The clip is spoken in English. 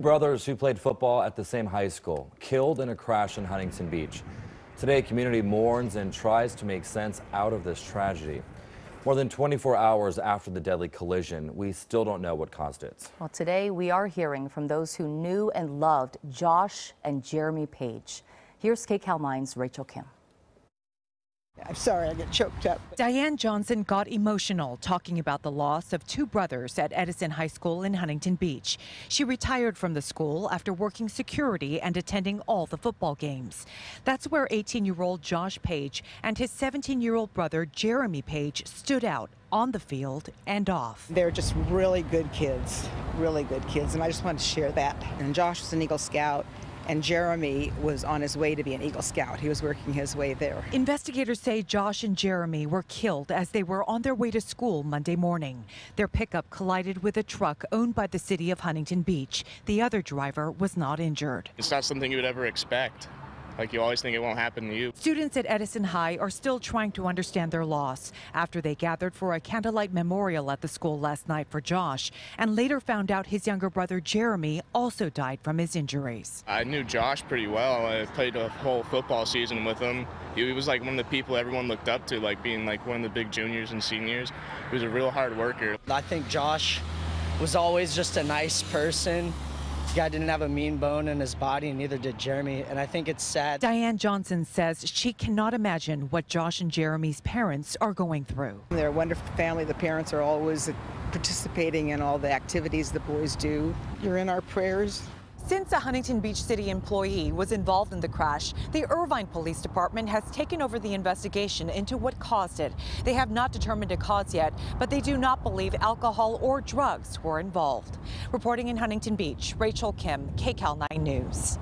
Brothers who played football at the same high school killed in a crash in Huntington Beach. Today, community mourns and tries to make sense out of this tragedy. More than 24 hours after the deadly collision, we still don't know what caused it. Well, today we are hearing from those who knew and loved Josh and Jeremy Page. Here's KCAL 9's Rachel Kim. I'm sorry, I get choked up. Diane Johnson got emotional talking about the loss of two brothers at Edison High School in Huntington Beach. She retired from the school after working security and attending all the football games. That's where 18 year old Josh Page and his 17 year old brother Jeremy Page stood out on the field and off. They're just really good kids, really good kids, and I just wanted to share that. And Josh was an Eagle Scout and Jeremy was on his way to be an Eagle Scout. He was working his way there. Investigators say Josh and Jeremy were killed as they were on their way to school Monday morning. Their pickup collided with a truck owned by the city of Huntington Beach. The other driver was not injured. It's not something you would ever expect. Like you always think it won't happen to you. Students at Edison High are still trying to understand their loss after they gathered for a candlelight memorial at the school last night for Josh and later found out his younger brother Jeremy also died from his injuries. I knew Josh pretty well. I played a whole football season with him. He was like one of the people everyone looked up to, like being like one of the big juniors and seniors. He was a real hard worker. I think Josh was always just a nice person guy didn't have a mean bone in his body, and neither did Jeremy. And I think it's sad. Diane Johnson says she cannot imagine what Josh and Jeremy's parents are going through. They're a wonderful family. The parents are always participating in all the activities the boys do. You're in our prayers. Since a Huntington Beach City employee was involved in the crash, the Irvine Police Department has taken over the investigation into what caused it. They have not determined a cause yet, but they do not believe alcohol or drugs were involved. Reporting in Huntington Beach, Rachel Kim, KCAL 9 News.